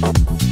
Thank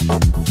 Thank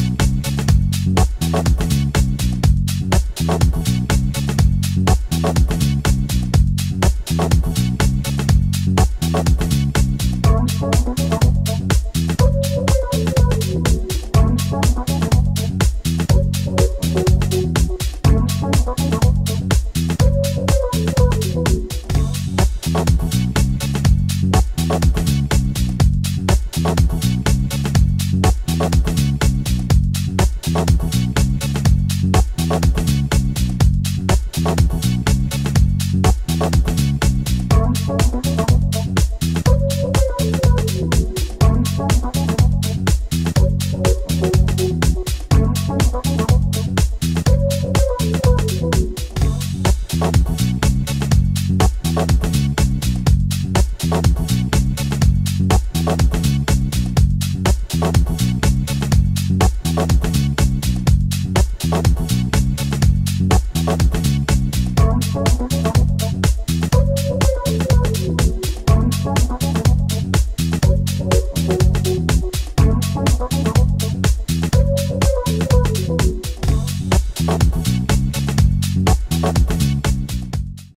Thank you.